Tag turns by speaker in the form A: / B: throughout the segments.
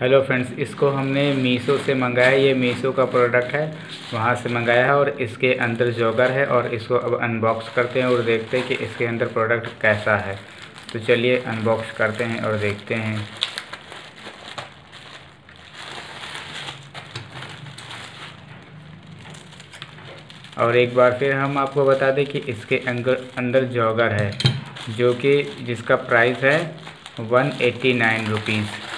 A: Hello friends इसको हमने मीशो से मंगाया, ये मीशो का प्रोडक्ट है, वहाँ से मंगाया है और इसके अंदर जॉगर है और इसको अब अनबॉक्स करते हैं और देखते हैं कि इसके अंदर प्रोडक्ट कैसा है। तो चलिए अनबॉक्स करते हैं और देखते हैं। और एक बार फिर हम आपको बता दें कि इसके अंदर अंदर जॉगर है, जो कि जिसका प्राइस है one eighty nine rupees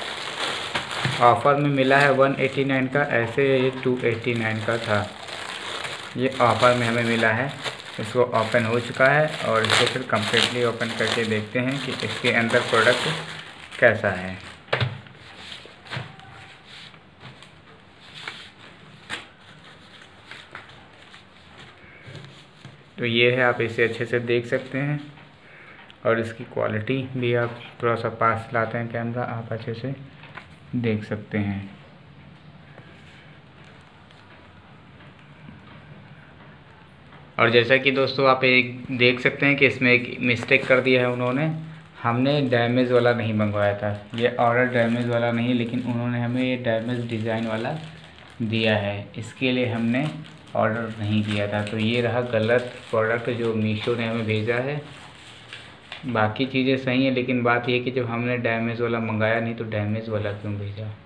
A: offer में मिला है वन एटी नाइन का, ऐसे ये टू एटी नाइन का था। ये ऑफ़र में हमें मिला है। इसको ओपन हो चुका है और इसको फिर कम्प्लीटली ओपन करके देखते हैं कि इसके अंदर प्रोडक्ट कैसा है। तो ये है, आप इसे अच्छे से देख सकते हैं। और इसकी क्वालिटी भी आप थोड़ा सा पास लाते हैं कैमरा आप अच्छे से। देख सकते हैं। और जैसा कि दोस्तों आप एक देख सकते हैं कि इसमें एक मिस्टेक कर दिया है उन्होंने। हमने डैमेज वाला नहीं मंगवाया था। ये ऑर्डर डैमेज वाला नहीं, लेकिन उन्होंने हमें ये डैमेज डिज़ाइन वाला दिया है। इसके लिए हमने ऑर्डर नहीं किया था। तो ये रहा गलत प्रोडक्ट जो मीशो ने हमें भेजा है। बाकी चीज़ें सही हैं, लेकिन बात यह कि जब हमने डैमेज वाला मंगाया, नहीं तो डैमेज वाला क्यों भेजा?